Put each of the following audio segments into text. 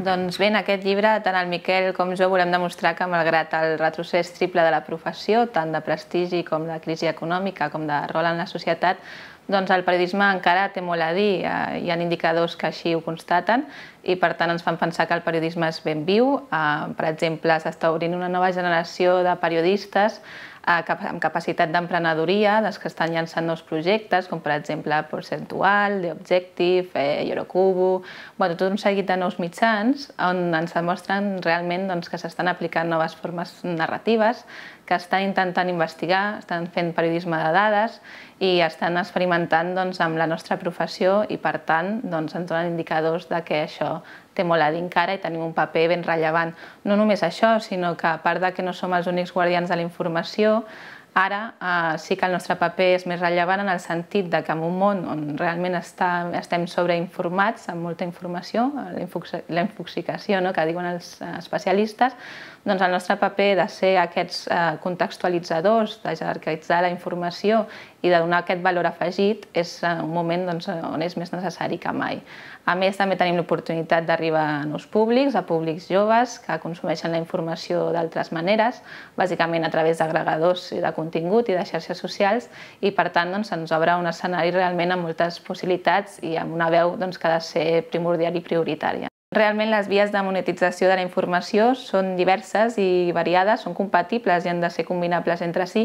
Doncs bé, en aquest llibre, tant el Miquel com jo volem demostrar que malgrat el retrocés triple de la professió, tant de prestigi com de crisi econòmica, com de rol en la societat, doncs el periodisme encara té molt a dir, eh, hi ha indicadors que així ho constaten i per tant ens fan pensar que el periodisme és ben viu. Eh, per exemple, s'està obrint una nova generació de periodistes amb capacitat d'emprenedoria, dels que estan llançant nous projectes, com per exemple Percentual, The Objective, eh, Yorokubu, bueno, tot un seguit de nous mitjans on ens demostren realment doncs, que s'estan aplicant noves formes narratives, que estan intentant investigar, estan fent periodisme de dades i estan experimentant doncs, amb la nostra professió i per tant doncs, ens donen indicadors de que això té molt a dir encara i tenim un paper ben rellevant. No només això, sinó que a part de que no som els únics guardians de la informació, Ara eh, sí que el nostre paper és més rellevant en el sentit de que en un món on realment està, estem sobreinformats, amb molta informació, la infoxicació no, que diuen els eh, especialistes, doncs el nostre paper de ser aquests eh, contextualitzadors, de jerarquitzar la informació i de donar aquest valor afegit és eh, un moment doncs, on és més necessari que mai. A més, també tenim l'oportunitat d'arribar a nous públics, a públics joves que consumeixen la informació d'altres maneres, bàsicament a través d'agregadors de contingut i de xarxes socials, i per tant doncs, ens obre un escenari realment amb moltes possibilitats i amb una veu doncs, que ha de ser primordial i prioritària. Realment les vies de monetització de la informació són diverses i variades, són compatibles i han de ser combinables entre si,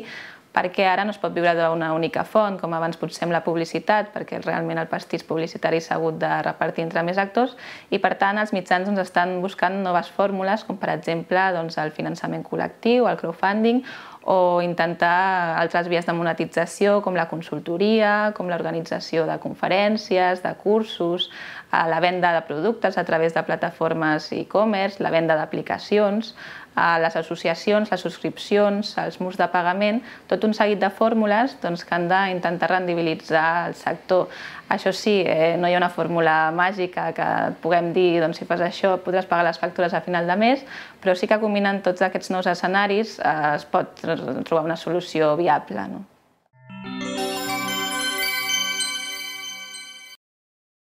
perquè ara no es pot viure d'una única font, com abans potser amb la publicitat, perquè realment el pastís publicitari s'ha hagut de repartir entre més actors, i per tant els mitjans doncs, estan buscant noves fórmules, com per exemple doncs, el finançament col·lectiu, el crowdfunding, o intentar altres vies de monetització com la consultoria, com l'organització de conferències, de cursos, la venda de productes a través de plataformes e-commerce, la venda d'aplicacions, les associacions, les subscripcions, els murs de pagament, tot un seguit de fórmules doncs, que han d'intentar rendibilitzar el sector. Això sí, eh, no hi ha una fórmula màgica que puguem dir doncs, si fas això podràs pagar les factures a final de mes, però sí que combinant tots aquests nous escenaris eh, es pot trobar una solució viable. No?